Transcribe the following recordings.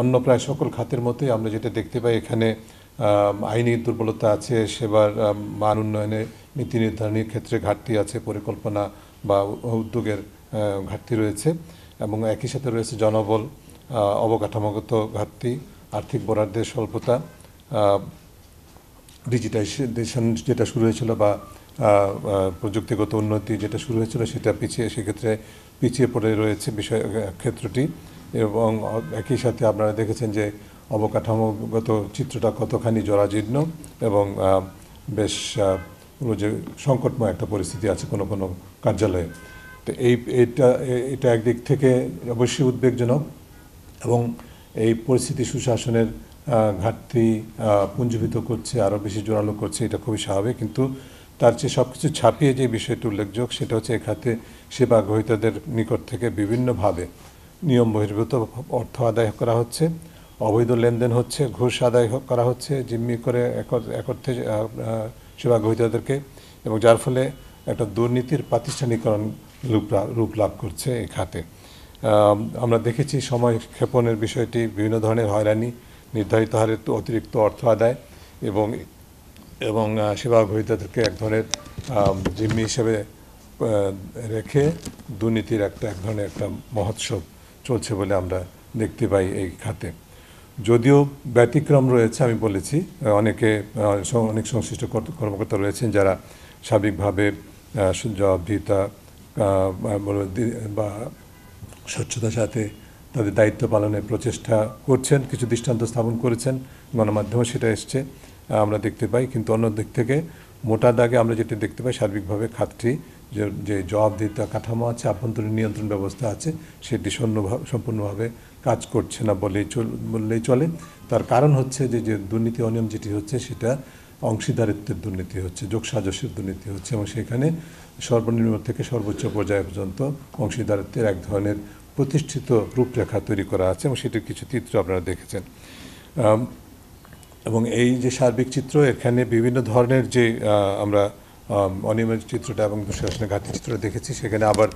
অন্য প্রায় সকল খাতের মতোই আমরা যেটা দেখতে পাই, এখানে আইনি দুর্বলতা আছে, সেবার মান উন্নয়নে নীতি নির্ধারণের ক্ষেত্রে ঘাটতি আছে, পরিকল্পনা বা উদ্যোগের ঘাটতি রয়েছে এবং একই সাথে রয়েছে জনবল অবকাঠামোগত ঘাটতি, আর্থিক বরাদ্দের স্বল্পতা ডিজিটাইজেশন যেটা শুরু হয়েছিল বা প্রযুক্তিগত উন্নতি যেটা শুরু হয়েছিল সেটা পিছিয়ে, সেক্ষেত্রে পিছিয়ে পড়ে রয়েছে বিষয় ক্ষেত্রটি। এবং একই সাথে আপনারা দেখেছেন যে অবকাঠামোগত চিত্রটা কতখানি জরাজীর্ণ এবং বেশ যে সংকটময় একটা পরিস্থিতি আছে কোনো কোনো কার্যালয়ে। তো এই, এটা এটা একদিক থেকে অবশ্যই উদ্বেগজনক এবং এই পরিস্থিতি সুশাসনের ঘাটতি পুঞ্জীভূত করছে, আরও বেশি জোরালো করছে, এটা খুবই স্বাভাবিক। কিন্তু তার চেয়ে সব কিছু ছাপিয়ে যে বিষয়টি উল্লেখযোগ্য সেটা হচ্ছে এ খাতে সেবা গ্রহীতাদের নিকট থেকে বিভিন্নভাবে নিয়ম বহির্ভূত অর্থ আদায় করা হচ্ছে। অবৈধ লেনদেন হচ্ছে, ঘুষ আদায় করা হচ্ছে, জিম্মি করে একত্রে সেবা গ্রহীতাদেরকে এবং যার ফলে একটা দুর্নীতির প্রাতিষ্ঠানিকরণ রূপ লাভ করছে এই খাতে। আমরা দেখেছি সময় ক্ষেপণের বিষয়টি বিভিন্ন ধরনের হয়রানি, নির্ধারিত হারে অতিরিক্ত অর্থ আদায় এবং এবং সেবা গ্রহীতাদেরকে এক ধরনের জিম্মি হিসেবে রেখে দুর্নীতির একটা এক ধরনের একটা মহোৎসব চলছে বলে আমরা দেখতে পাই এই খাতে। যদিও ব্যতিক্রম রয়েছে, আমি বলেছি, অনেকে অনেক সংশ্লিষ্ট কর্ত- কর্মকর্তা রয়েছেন যারা সার্বিকভাবে জবাবদিহিতা বা স্বচ্ছতার সাথে তাদের দায়িত্ব পালনের প্রচেষ্টা করছেন, কিছু দৃষ্টান্ত স্থাপন করেছেন, গণমাধ্যমে সেটা এসছে আমরা দেখতে পাই। কিন্তু অন্য দিক থেকে মোটা দাগে আমরা যেটা দেখতে পাই, সার্বিকভাবে খাতটি যে যে জবাবদিহিতা কাঠামো আছে আভ্যন্তরীণ নিয়ন্ত্রণ ব্যবস্থা আছে সেটি সম্পূর্ণভাবে কাজ করছে না বলেই চল বললেই চলে। তার কারণ হচ্ছে যে যে দুর্নীতি অনিয়ম যেটি হচ্ছে সেটা অংশীদারিত্বের দুর্নীতি হচ্ছে যোগসাজস্যের দুর্নীতি হচ্ছে এবং সেখানে সর্বনিম্ন থেকে সর্বোচ্চ পর্যায় পর্যন্ত অংশীদারিত্বের এক ধরনের প্রতিষ্ঠিত রূপরেখা তৈরি করা আছে এবং সেটির কিছু চিত্র আপনারা দেখেছেন। এবং এই যে সার্বিক চিত্র এখানে বিভিন্ন ধরনের যে আমরা আম, অনিয়মের চিত্রটা এবং দুঃশাসনের ঘাটতি চিত্রটা দেখেছি। সেখানে আবার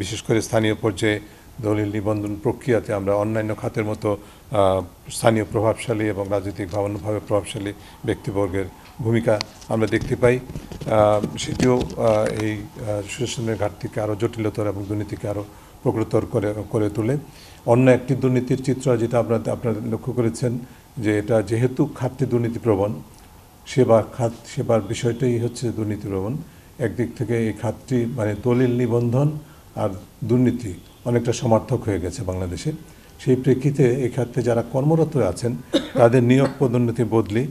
বিশেষ করে স্থানীয় পর্যায়ে দলিল নিবন্ধন প্রক্রিয়াতে আমরা অন্যান্য খাতের মতো স্থানীয় প্রভাবশালী এবং রাজনৈতিক অন্যভাবে প্রভাবশালী ব্যক্তিবর্গের ভূমিকা আমরা দেখতে পাই। সেটিও এই সুশাসনের ঘাটতিকে আরও জটিলতর এবং দুর্নীতিকে আরও প্রকৃতর করে করে তোলে। অন্য একটি দুর্নীতির চিত্র যেটা আপনার, আপনারা লক্ষ্য করেছেন যে এটা যেহেতু খাতটি দুর্নীতিপ্রবণ সেবা খাত, সেবার বিষয়টাই হচ্ছে দুর্নীতিপ্রবণ একদিক থেকে এই খাতটি মানে দলিল নিবন্ধন আর দুর্নীতি অনেকটা সমার্থক হয়ে গেছে বাংলাদেশে। সেই প্রেক্ষিতে এই খাতে যারা কর্মরত আছেন, তাদের নিয়োগ পদোন্নতি বদলি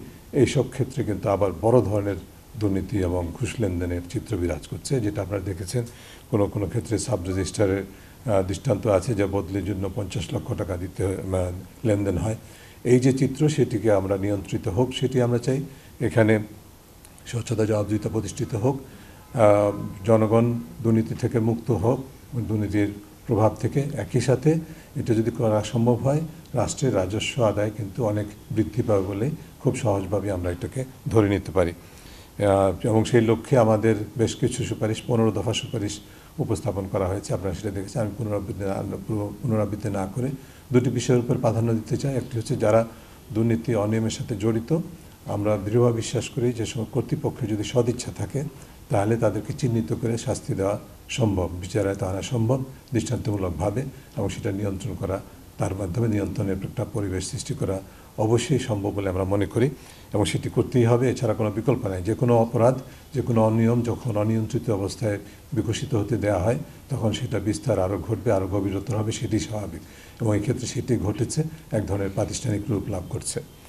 এইসব ক্ষেত্রে কিন্তু আবার বড় ধরনের দুর্নীতি এবং ঘুষ লেনদেনের চিত্র বিরাজ করছে, যেটা আপনারা দেখেছেন। কোনো কোনো ক্ষেত্রে সাব রেজিস্ট্রারের দৃষ্টান্ত আছে যা বদলির জন্য পঞ্চাশ লক্ষ টাকা দিতে লেনদেন হয়। এই যে চিত্র, সেটিকে আমরা নিয়ন্ত্রিত হোক, সেটি আমরা চাই। এখানে স্বচ্ছতা জবাবদিহিতা প্রতিষ্ঠিত হোক জনগণ দুর্নীতি থেকে মুক্ত হোক, দুর্নীতির প্রভাব থেকে একই সাথে এটা যদি করা সম্ভব হয়, রাষ্ট্রের রাজস্ব আদায় কিন্তু অনেক বৃদ্ধি পাবে বলে খুব সহজভাবে আমরা এটাকে ধরে নিতে পারি। এবং সেই লক্ষ্যে আমাদের বেশ কিছু সুপারিশ, পনেরো দফা সুপারিশ উপস্থাপন করা হয়েছে। আপনারা সেটা দেখেছেন। আমি পুনরাবৃত্তি পুনরাবৃত্তি না করে দুটি বিষয়ের উপর প্রাধান্য দিতে চাই। একটি হচ্ছে যারা দুর্নীতি অনিয়মের সাথে জড়িত আমরা দৃঢ়ভাবে বিশ্বাস করি যে সময় কর্তৃপক্ষের যদি সদিচ্ছা থাকে, তাহলে তাদেরকে চিহ্নিত করে শাস্তি দেওয়া সম্ভব। বিচারায়ত আনা সম্ভব, দৃষ্টান্তমূলকভাবে, এবং সেটা নিয়ন্ত্রণ করা, তার মাধ্যমে নিয়ন্ত্রণের একটা পরিবেশ সৃষ্টি করা অবশ্যই সম্ভব বলে আমরা মনে করি, এবং সেটি করতেই হবে। এছাড়া কোনো বিকল্প নাই। যে কোনো অপরাধ, যে কোনো অনিয়ম যখন অনিয়ন্ত্রিত অবস্থায় বিকশিত হতে দেওয়া হয়, তখন সেটা বিস্তার আরও ঘটবে আরও গভীরতর হবে, সেটি স্বাভাবিক। এবং এক্ষেত্রে সেটি ঘটেছে, এক ধরনের প্রাতিষ্ঠানিক রূপ লাভ করছে।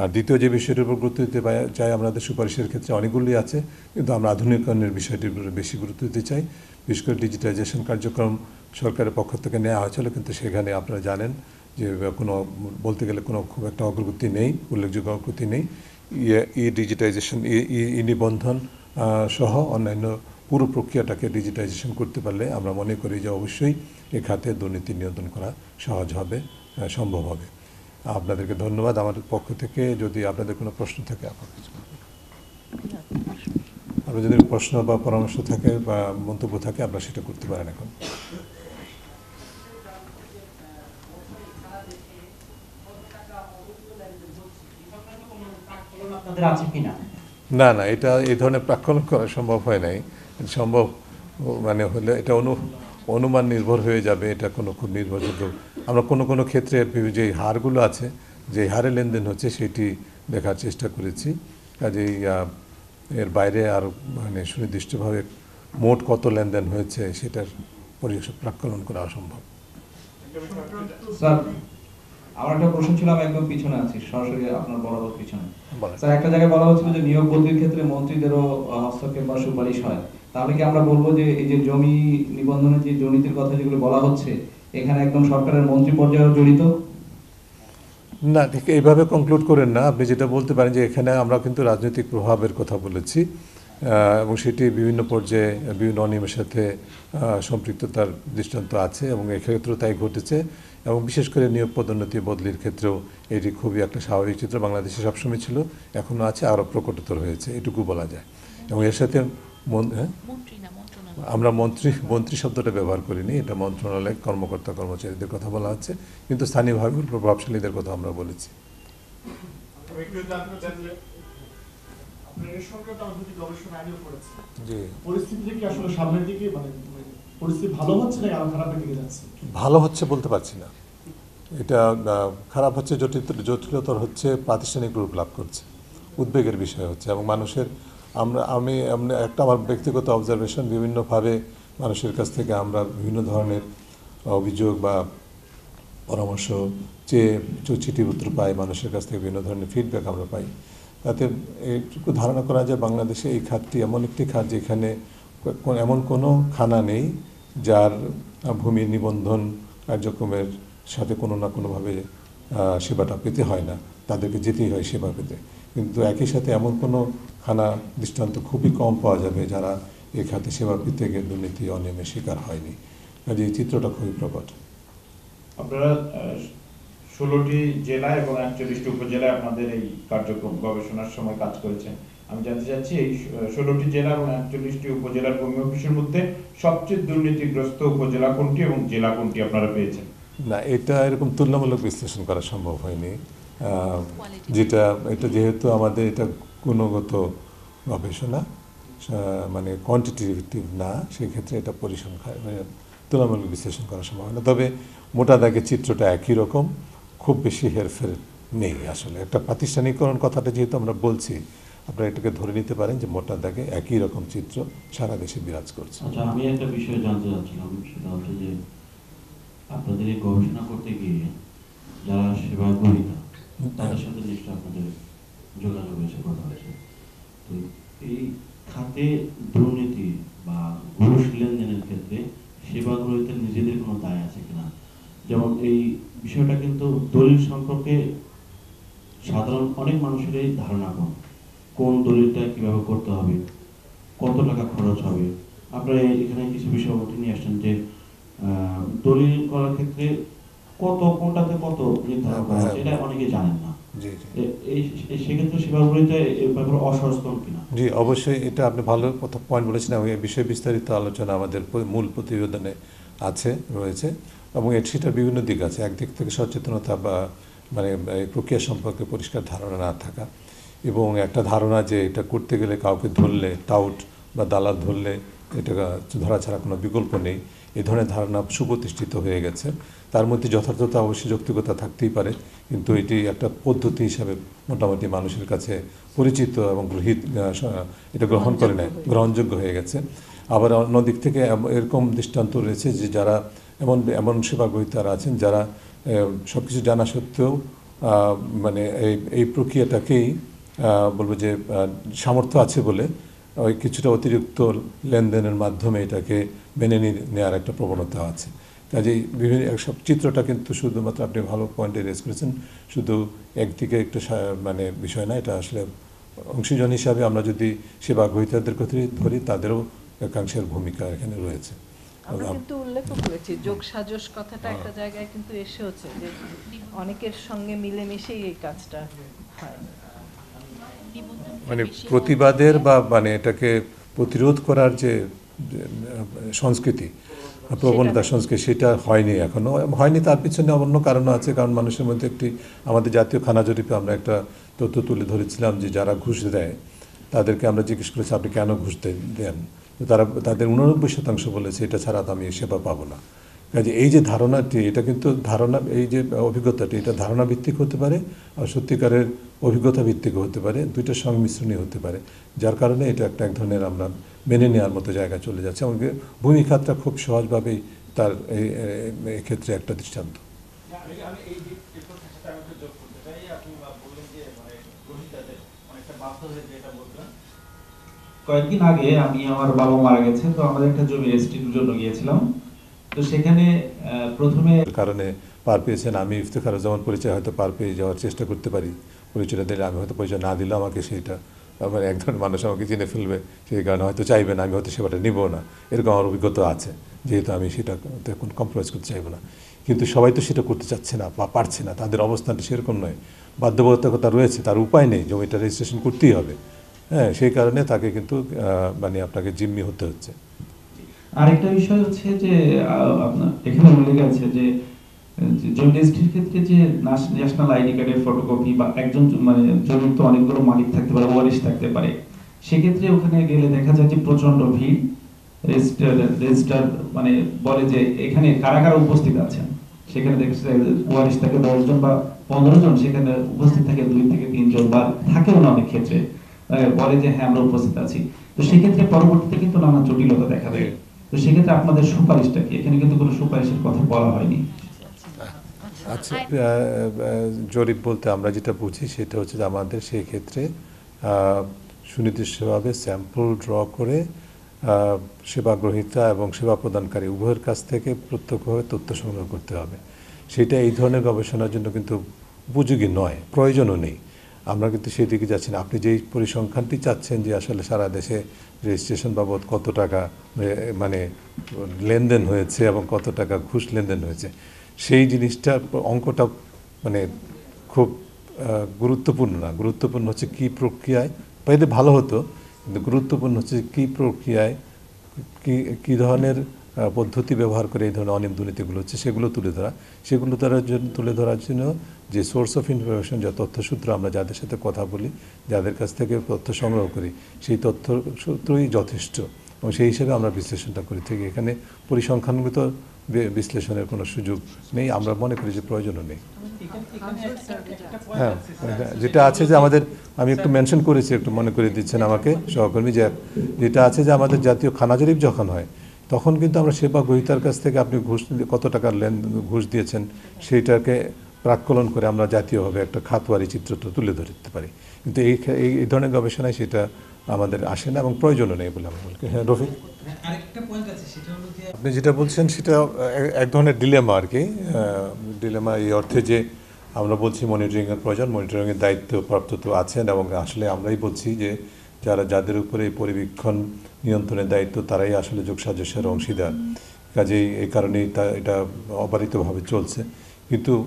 আর দ্বিতীয় যে বিষয়টির উপর গুরুত্ব দিতে চাই আমাদের সুপারিশের ক্ষেত্রে অনেকগুলি আছে, কিন্তু আমরা আধুনিকরণের বিষয়টির উপরে বেশি গুরুত্ব দিতে চাই। বিশেষ করে ডিজিটাইজেশন কার্যক্রম সরকারের পক্ষ থেকে নেওয়া হয়েছিল, কিন্তু সেখানে আপনারা জানেন যে কোনো, বলতে গেলে কোনো খুব একটা অগ্রগতি নেই, উল্লেখযোগ্য অগ্রগতি নেই। ই ডিজিটাইজেশন ই নিবন্ধন সহ অন্যান্য পুরো প্রক্রিয়াটাকে ডিজিটাইজেশন করতে পারলে আমরা মনে করি যে অবশ্যই এ খাতে দুর্নীতি নিয়ন্ত্রণ করা সহজ হবে সম্ভব হবে। আপনাদেরকে ধন্যবাদ। আমাদের পক্ষ থেকে যদি আপনাদের কোনো প্রশ্ন থাকে, আপনার কিছু আপনার যদি প্রশ্ন বা পরামর্শ থাকে বা মন্তব্য থাকে, আপনার সেটা করতে পারেন এখন। না না, এটা এই ধরনের প্রাক্ষণ করা সম্ভব হয় নাই। সম্ভব মানে হলে এটা অনু অনুমান নির্ভর হয়ে যাবে এটা কোনো খুব নির্ভরযোগ্য। আমরা কোনো কোনো ক্ষেত্রে যে হারগুলো আছে যে হারে লেনদেন হচ্ছে সেটি দেখার চেষ্টা করেছি। কাজেই এর বাইরে আর মানে সুনির্দিষ্টভাবে মোট কত লেনদেন হয়েছে সেটার পরিবেশ প্রাক্কলন করা অসম্ভব। স্যার আমার একটা প্রশ্ন ছিল আমি একদম পিছনে আছি সরাসরি আপনার বরাবর পিছনে। স্যার একটা জায়গায় বলা হচ্ছিল যে নিয়োগ বদলির ক্ষেত্রে মন্ত্রীদেরও হস্তক্ষেপ বা সুপারিশ হয়। তাহলে কি আমরা বলব যে এই যে জমি নিবন্ধনের যে দুর্নীতির কথা যেগুলো বলা হচ্ছে, এখানে একদম সরকারের মন্ত্রী পর্যায়েও জড়িত? না, ঠিক এইভাবে কনক্লুড করেন না। আপনি যেটা বলতে পারেন যে এখানে আমরা কিন্তু রাজনৈতিক প্রভাবের কথা বলেছি এবং সেটি বিভিন্ন পর্যায়ে বিভিন্ন অনিয়মের সাথে সম্পৃক্ততার দৃষ্টান্ত আছে এবং এক্ষেত্রেও তাই ঘটেছে। এবং বিশেষ করে নিয়োগ পদোন্নতি বদলির ক্ষেত্রেও এটি খুবই একটা স্বাভাবিক চিত্র। বাংলাদেশে সবসময় ছিল এখনও আছে, আরও প্রকটতর হয়েছে, এটুকু বলা যায়। এবং এর সাথে হ্যাঁ? মন্ত্রী না মন্ত্রণালয়। আমরা মন্ত্রী মন্ত্রী শব্দটা ব্যবহার করিনি এটা মন্ত্রণালয়ের কর্মকর্তা কর্মচারীদের কথা বলা হচ্ছে কিন্তু স্থানীয়ভাবে প্রভাবশালীদের কথা আমরা বলেছি। মানে মানে পরিস্থিতি ভালো হচ্ছে নাকি আরও খারাপের দিকে যাচ্ছে? ভালো হচ্ছে বলতে পারছি না। এটা খারাপ হচ্ছে জটিল জটিলতর হচ্ছে প্রাতিষ্ঠানিক রূপ লাভ করছে উদ্বেগের বিষয় হচ্ছে এবং মানুষের আমরা, আমি একটা আমার ব্যক্তিগত অবজারভেশন বিভিন্নভাবে মানুষের কাছ থেকে আমরা বিভিন্ন ধরনের অভিযোগ বা পরামর্শ চেয়ে চিঠিপত্র পাই, মানুষের কাছ থেকে বিভিন্ন ধরনের ফিডব্যাক আমরা পাই। তাতে এইটুকু ধারণা করা যায়, বাংলাদেশে এই খাতটি এমন একটি খাত যেখানে এমন কোনো খানা নেই যার ভূমি নিবন্ধন কার্যক্রমের সাথে কোনো না কোনোভাবে সেবাটা পেতে হয় না। তাদেরকে যেতেই হয় সেবা পেতে। কিন্তু একই সাথে এমন কোনো খানা দৃষ্টান্ত খুবই কম পাওয়া যাবে যারা এই খাতে সেবা পেতে গিয়ে দুর্নীতি অনিয়মের শিকার হয়নি। কাজে এই চিত্রটা খুবই প্রকট। আপনারা ষোলোটি জেলা এবং একচল্লিশটি উপজেলায় আপনাদের এই কার্যক্রম গবেষণার সময় কাজ করেছেন। আমি জানতে চাচ্ছি এই ষোলোটি জেলা এবং একচল্লিশটি উপজেলার ভূমি অফিসের মধ্যে সবচেয়ে দুর্নীতিগ্রস্ত উপজেলা কোনটি এবং জেলা কোনটি আপনারা পেয়েছেন? না এটা এরকম তুলনামূলক বিশ্লেষণ করা সম্ভব হয়নি. যেটা, এটা যেহেতু আমাদের এটা গুণগত গবেষণা মানে কোয়ান্টিটেটিভ না, সেক্ষেত্রে এটা পরিসংখ্যান মানে তুলনামূলক বিশ্লেষণ করা সম্ভব না। তবে মোটা দাগে চিত্রটা একই রকম, খুব বেশি হেরফের নেই আসলে। একটা প্রাতিষ্ঠানিকরণ কথাটা যেহেতু আমরা বলছি, আপনারা এটাকে ধরে নিতে পারেন যে মোটা দাগে একই রকম চিত্র সারা দেশে বিরাজ করছে। আচ্ছা আমি একটা বিষয় জানতে চাচ্ছিলাম, সেটা হচ্ছে যে আপনাদের গবেষণা করতে গিয়ে যারা সেবা তাদের সাথে নিশ্চয় আপনাদের যোগাযোগ হয়েছে কথা হয়েছে তো এই খাতে দুর্নীতি বা ঘুষ লেনদেনের ক্ষেত্রে সেবা নিজেদের কোনো দায় আছে কিনা যেমন এই বিষয়টা কিন্তু দলিল সম্পর্কে সাধারণ অনেক মানুষেরই ধারণা কম কোন দলিলটা কীভাবে করতে হবে কত টাকা খরচ হবে আপনারা এখানে কিছু বিষয় উঠে নিয়ে আসছেন যে দলিল করার ক্ষেত্রে কত কোনটাতে কত নির্ধারণ করা এটা অনেকে জানেন না। জি অবশ্যই এটা আপনি ভালো কথা পয়েন্ট বলেছেন এবং এই বিষয়ে বিস্তারিত আলোচনা আমাদের মূল প্রতিবেদনে আছে রয়েছে এবং এর বিভিন্ন দিক আছে। একদিক থেকে সচেতনতা বা মানে এই প্রক্রিয়া সম্পর্কে পরিষ্কার ধারণা না থাকা এবং একটা ধারণা যে এটা করতে গেলে কাউকে ধরলে টাউট বা দালাল ধরলে এটা ধরা ছাড়া কোনো বিকল্প নেই। এই ধরনের ধারণা সুপ্রতিষ্ঠিত হয়ে গেছে। তার মধ্যে যথার্থতা অবশ্যই যৌক্তিকতা থাকতেই পারে কিন্তু এটি একটা পদ্ধতি হিসাবে মোটামুটি মানুষের কাছে পরিচিত এবং গৃহীত এটা গ্রহণ করে নেয় গ্রহণযোগ্য হয়ে গেছে। আবার অন্যদিক থেকে এরকম দৃষ্টান্ত রয়েছে যে যারা এমন এমন সেবা গ্রহীতারা আছেন যারা সব কিছু জানা সত্ত্বেও মানে এই এই প্রক্রিয়াটাকেই বলব যে সামর্থ্য আছে বলে ওই কিছুটা অতিরিক্ত লেনদেনের মাধ্যমে এটাকে মেনে নেওয়ার একটা প্রবণতা আছে। কাজেই বিভিন্ন সব চিত্রটা কিন্তু শুধুমাত্র আপনি ভালো পয়েন্টে রেজ করেছেন। শুধু একদিকে একটা সা- মানে বিষয় না এটা আসলে অংশীজন হিসাবে আমরা যদি সেবা গ্রহীতাদের কথা ধরি তাদেরও একাংশের ভূমিকা এখানে রয়েছে। আমরা কিন্তু উল্লেখ করেছি যোগ সাজস কথাটা একটা জায়গায় কিন্তু এসেওছে যে অনেকের সঙ্গে মিলেমিশেই এই কাজটা হয়। মানে প্রতিবাদের বা মানে এটাকে প্রতিরোধ করার যে সংস্কৃতি প্রবণতা সংস্কৃতি সেটা হয়নি এখনও। হয়নি তার পিছনে অন্য কারণও আছে কারণ মানুষের মধ্যে একটি আমাদের জাতীয় খানা জরিপে আমরা একটা তথ্য তুলে ধরেছিলাম যে যারা ঘুষ দেয় তাদেরকে আমরা জিজ্ঞেস করেছি আপনি কেন ঘুষ দেন? তারা তাদের উননব্বই শতাংশ বলেছে এটা ছাড়া তো আমি সেবা পাবো না। কাজে এই যে ধারণাটি এটা কিন্তু ধারণা এই যে অভিজ্ঞতাটি এটা ধারণা ভিত্তিক হতে পারে আর সত্যিকারের অভিজ্ঞতা ভিত্তিক হতে পারে দুইটা সংমিশ্রণই হতে পারে যার কারণে এটা একটা এক ধরনের আমরা মেনে নেওয়ার মতো জায়গায় চলে যাচ্ছে। এমনকি ভূমি খাতটা খুব সহজভাবেই তার ক্ষেত্রে একটা দৃষ্টান্ত। মানে কয়েকদিন আগে আমি আমার বাবা মারা গেছে তো আমাদের একটা জমি রেজিস্ট্রির জন্য গিয়েছিলাম। তো সেখানে প্রথমে কারণে পার পেয়েছেন আমি ইফতেখার যেমন পরিচয় হয়তো পার পেয়ে যাওয়ার চেষ্টা করতে পারি। পরিচয়টা দিলে আমি হয়তো পরিচয় না দিলে আমাকে সেইটা আমার এক ধরনের মানুষ আমাকে চিনে ফেলবে, সেই কারণে হয়তো চাইবে না, আমি হয়তো সেবাটা নিব না। এরকম আমার অভিজ্ঞতা আছে, যেহেতু আমি সেটা এখন কম্প্রোমাইজ করতে চাইব না। কিন্তু সবাই তো সেটা করতে চাচ্ছে না বা পারছে না, তাদের অবস্থানটা সেরকম নয়। বাধ্যবাধকতা রয়েছে, তার উপায় নেই, জমিটা রেজিস্ট্রেশন করতেই হবে। হ্যাঁ সেই কারণে তাকে কিন্তু মানে আপনাকে জিম্মি হতে হচ্ছে। আরেকটা বিষয় হচ্ছে যে আপনার এখানে উল্লেখ আছে যে ক্ষেত্রে যে ন্যাশনাল আইডি কার্ডের ফটোকপি বা একজন মানে জমির তো অনেকগুলো মালিক থাকতে পারে, ওয়ারিশ থাকতে পারে, সেক্ষেত্রে ওখানে গেলে দেখা যায় যে প্রচণ্ড ভিড়। রেজিস্টার রেজিস্টার মানে বলে যে এখানে কারা কারা উপস্থিত আছেন? সেখানে দেখা যায় ওয়ারিশ থাকে দশজন বা পনেরো জন, সেখানে উপস্থিত থাকে দুই থেকে তিনজন বা থাকেও না অনেক ক্ষেত্রে। বলে যে হ্যাঁ আমরা উপস্থিত আছি। তো সেক্ষেত্রে পরবর্তীতে কিন্তু নানা জটিলতা দেখা দেয়। তো সেক্ষেত্রে আপনাদের সুপারিশটা কি? এখানে কিন্তু কোনো সুপারিশের কথা বলা হয়নি। আচ্ছা জরিপ বলতে আমরা যেটা বুঝি সেটা হচ্ছে যে আমাদের সেই ক্ষেত্রে সুনির্দিষ্টভাবে স্যাম্পল ড্র করে সেবা গ্রহীতা এবং সেবা প্রদানকারী উভয়ের কাছ থেকে প্রত্যক্ষভাবে তথ্য সংগ্রহ করতে হবে। সেটা এই ধরনের গবেষণার জন্য কিন্তু উপযোগী নয় প্রয়োজনও নেই। আমরা কিন্তু সেই দিকে যাচ্ছি না। আপনি যেই পরিসংখ্যানটি চাচ্ছেন যে আসলে সারা দেশে রেজিস্ট্রেশন বাবদ কত টাকা মানে লেনদেন হয়েছে এবং কত টাকা ঘুষ লেনদেন হয়েছে সেই জিনিসটা অঙ্কটা মানে খুব গুরুত্বপূর্ণ না। গুরুত্বপূর্ণ হচ্ছে কী প্রক্রিয়ায় পাইলে ভালো হতো, কিন্তু গুরুত্বপূর্ণ হচ্ছে কী প্রক্রিয়ায় কী কী ধরনের পদ্ধতি ব্যবহার করে এই ধরনের অনিয়ম দুর্নীতিগুলো হচ্ছে সেগুলো তুলে ধরা। সেগুলো ধরার জন্য, তুলে ধরার জন্য যে সোর্স অফ ইনফরমেশন যা তথ্যসূত্র আমরা যাদের সাথে কথা বলি, যাদের কাছ থেকে তথ্য সংগ্রহ করি, সেই তথ্য সূত্রই যথেষ্ট। এবং সেই হিসেবে আমরা বিশ্লেষণটা করে। থাকি এখানে পরিসংখ্যানগত বিশ্লেষণের কোনো সুযোগ নেই, আমরা মনে করি যে প্রয়োজনও নেই। হ্যাঁ যেটা আছে যে আমাদের, আমি একটু মেনশন করেছি, একটু মনে করে দিচ্ছেন আমাকে সহকর্মী, যে যেটা আছে যে আমাদের জাতীয় খানা জরিপ যখন হয়, তখন কিন্তু আমরা সেবা গ্রহীতার কাছ থেকে আপনি ঘুষ কত টাকার লেন, ঘুষ দিয়েছেন, সেইটাকে প্রাক্কলন করে আমরা জাতীয়ভাবে একটা খাতওয়ারি চিত্রটা তুলে ধরতে পারি। কিন্তু এই এই ধরনের গবেষণায় সেটা আমাদের আসে না এবং প্রয়োজনও নেই বলে আমি বলি হ্যাঁ রফিক? আরেকটা পয়েন্ট আছে সেটা হলো যে আপনি যেটা বলছেন সেটা এক- ধরনের ডিলেমা আর কি। ডিলেমা এই অর্থে যে আমরা বলছি মনিটরিংয়ের প্রয়োজন মনিটরিংয়ের দায়িত্ব প্রাপ্ত তো আছেন এবং আসলে আমরাই বলছি যে যারা যাদের উপরে এই পরিবীক্ষণ নিয়ন্ত্রণের দায়িত্ব তারাই আসলে যোগসাজস্যের অংশীদার। কাজেই এই কারণেই তা এটা অবারিতভাবে চলছে। কিন্তু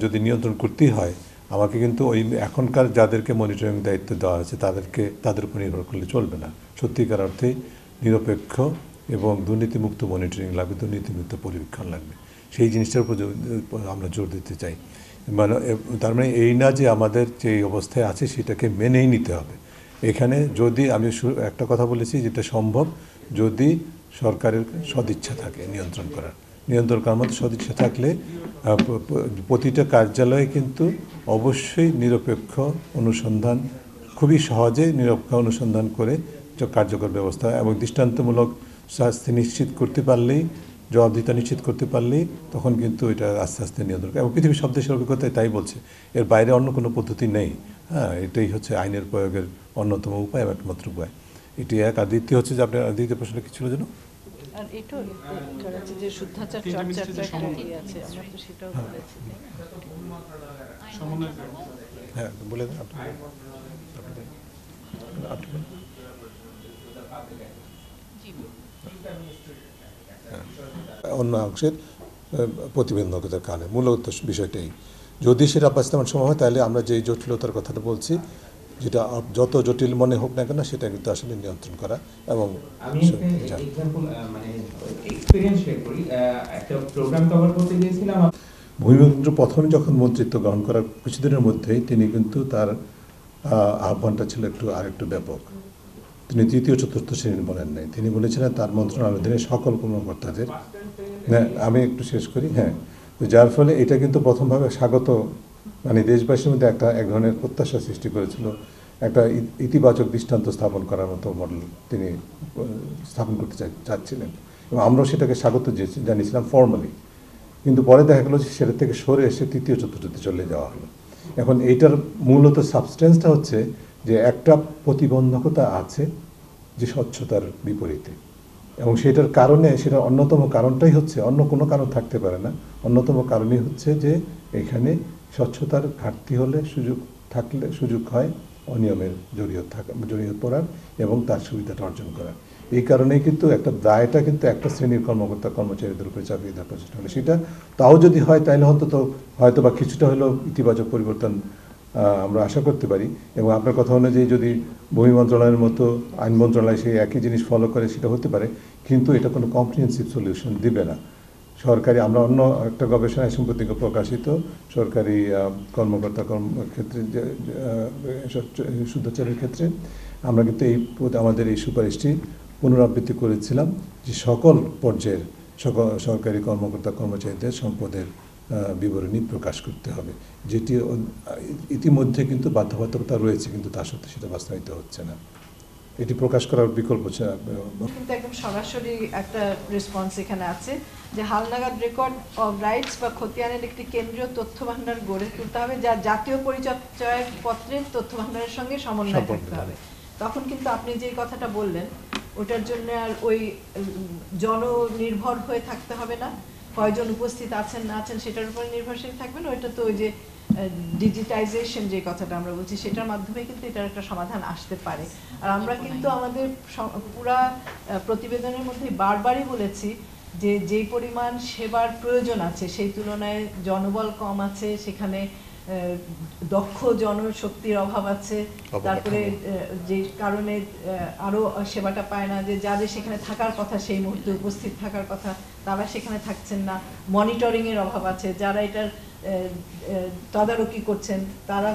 যদি নিয়ন্ত্রণ করতেই হয় আমাকে কিন্তু ওই এখনকার যাদেরকে মনিটরিং দায়িত্ব দেওয়া হয়েছে, তাদেরকে, তাদের উপর নির্ভর করলে চলবে না। সত্যিকার অর্থে নিরপেক্ষ এবং দুর্নীতিমুক্ত মনিটরিং লাগবে, দুর্নীতিমুক্ত পরিবীক্ষণ লাগবে। সেই জিনিসটার উপর আমরা জোর দিতে চাই। মানে তার মানে এই না যে আমাদের যে অবস্থায় আছে সেটাকে মেনেই নিতে হবে। এখানে যদি আমি একটা কথা বলেছি যেটা সম্ভব, যদি সরকারের সদিচ্ছা থাকে নিয়ন্ত্রণ করার। নিয়ন্ত্রণ করার মতো সদিচ্ছা থাকলে প্রতিটা কার্যালয়ে কিন্তু অবশ্যই নিরপেক্ষ অনুসন্ধান, খুবই সহজে নিরপেক্ষ অনুসন্ধান করে কার্যকর ব্যবস্থা এবং দৃষ্টান্তমূলক শাস্তি নিশ্চিত করতে পারলেই, জবাবদিহিতা নিশ্চিত করতে পারলেই তখন কিন্তু এটা আস্তে আস্তে নিয়ন্ত্রণ। এবং পৃথিবীর সব দেশের অভিজ্ঞতায় তাই বলছে। এর বাইরে অন্য কোনো পদ্ধতি নেই। হ্যাঁ এটাই হচ্ছে আইনের প্রয়োগের অন্যতম উপায় একমাত্র উপায়। এটি এক। আর দ্বিতীয় হচ্ছে যে আপনার, দ্বিতীয় প্রশ্ন কি ছিল যেন? আর এটাও আছে যে শুদ্ধাচার চর্চার একটা ইয়ে আছে আমরা তো সেটাও বলেছি হ্যাঁ বলে দেন আপনি। আপনি বলুন। জি অন্য অংশের প্রতিবন্ধকতার কারণে। মূলত বিষয়টাই। যদি সেটা বাস্তবায়ন সম্ভব হয় তাহলে আমরা যে জটিলতার কথাটা বলছি যেটা যত জটিল মনে হোক না কেন সেটা কিন্তু আসলে নিয়ন্ত্রণ করা এবং আমি একটা এক্সাম্পল মানে একটা প্রোগ্রাম কভার করতে গিয়েছিলাম। প্রথমে যখন মন্ত্রিত্ব গ্রহণ করার কিছুদিনের মধ্যেই তিনি কিন্তু তার আহ, আহ্বানটা ছিল একটু আরেকটু ব্যাপক। তিনি তৃতীয় চতুর্থ শ্রেণির বলেন নাই। তিনি বলেছিলেন তার মন্ত্রণালয়ের অধীনে সকল কর্মকর্তাদের হ্যাঁ আমি একটু শেষ করি। হ্যাঁ যার ফলে এটা কিন্তু প্রথমভাবে স্বাগত মানে দেশবাসীর মধ্যে একটা, এক ধরনের প্রত্যাশা সৃষ্টি করেছিল। একটা ইতিবাচক দৃষ্টান্ত স্থাপন করার মতো মডেল তিনি স্থাপন করতে চাচ্ছিলেন। এবং আমরাও সেটাকে স্বাগত জানিয়েছিলাম ফর্মালি কিন্তু পরে দেখা গেলো যে সেটা থেকে সরে এসে তৃতীয়, চতুর্থতে চলে যাওয়া হলো। এখন এইটার মূলত সাবস্টেন্সটা হচ্ছে যে একটা প্রতিবন্ধকতা আছে যে স্বচ্ছতার বিপরীতে। এবং সেটার কারণে, সেটার অন্যতম কারণটাই হচ্ছে অন্য কোনো কারণ থাকতে পারে না। অন্যতম কারণই হচ্ছে যে, এখানে স্বচ্ছতার ঘাটতি হলে সুযোগ থাকলে, সুযোগ হয় অনিয়মের জড়িয়ে থাকা জড়িয়ে পড়ার এবং তার সুবিধাটা অর্জন করার। এই কারণেই কিন্তু একটা দায়টা কিন্তু একটা শ্রেণির কর্মকর্তা, কর্মচারীদের উপরে চাপিয়ে দেওয়ার প্রচেষ্টা হলে। সেটা তাও যদি হয় তাহলে অন্তত হয়তো বা কিছুটা হলেও ইতিবাচক পরিবর্তন আমরা আশা করতে পারি। এবং আপনার কথা অনুযায়ী যদি ভূমি মন্ত্রণালয়ের মতো আইন মন্ত্রণালয় সেই একই জিনিস ফলো করে, সেটা হতে পারে। কিন্তু এটা কোনো কম্প্রিহেন্সিভ সলিউশন দিবে না। সরকারি, আমরা অন্য একটা গবেষণায় সম্প্রতি প্রকাশিত, সরকারি কর্মকর্তা কর্ম ক্ষেত্রে শুদ্ধাচারের ক্ষেত্রে, আমরা কিন্তু এই আমাদের এই সুপারিশটি পুনরাবৃত্তি করেছিলাম যে সকল পর্যায়ের, সকল সরকারি কর্মকর্তা কর্মচারীদের সম্পদের বিবরণী প্রকাশ করতে হবে। যেটি ইতিমধ্যে কিন্তু বাধ্যবাধকতা রয়েছে কিন্তু তা সত্ত্বেও সেটা বাস্তবায়িত হচ্ছে না। এটি প্রকাশ করার বিকল্প কিন্তু একদম সরাসরি একটা রেসপন্স এখানে আছে যে হালনাগাদ রেকর্ড অফ রাইটস বা খতিয়ানের একটি কেন্দ্রীয় তথ্য ভান্ডার গড়ে তুলতে হবে যা জাতীয় পরিচয় পত্রের তথ্য ভান্ডারের সঙ্গে সমন্বয় থাকতে হবে। তখন কিন্তু আপনি যে কথাটা বললেন ওটার জন্য আর ওই জননির্ভর হয়ে থাকতে হবে না। কয়জন উপস্থিত আছেন না আছেন সেটার উপরে নির্ভরশীল থাকবেন। ওইটা তো ওই যে ডিজিটাইজেশন যে কথাটা আমরা বলছি সেটার মাধ্যমে কিন্তু এটার একটা সমাধান আসতে পারে। আর আমরা কিন্তু আমাদের পুরা প্রতিবেদনের মধ্যে বারবারই বলেছি যে যেই পরিমাণ সেবার প্রয়োজন আছে সেই তুলনায় জনবল কম আছে সেখানে দক্ষ জনশক্তির অভাব আছে। তারপরে যে কারণে আহ, আরও সেবাটা পায় না যে যাদের সেখানে থাকার কথা সেই মুহূর্তে উপস্থিত থাকার কথা তারা সেখানে থাকছেন না। মনিটরিং এর অভাব আছে। যারা এটার তদারকি করছেন তারা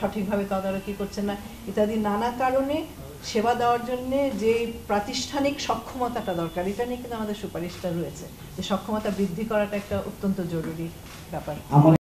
সঠিকভাবে তদারকি করছেন না। ইত্যাদি নানা কারণে সেবা দেওয়ার জন্য যে প্রাতিষ্ঠানিক সক্ষমতাটা দরকার এটা নিয়ে কিন্তু আমাদের সুপারিশটা রয়েছে। যে সক্ষমতা বৃদ্ধি করাটা একটা অত্যন্ত জরুরি ব্যাপার।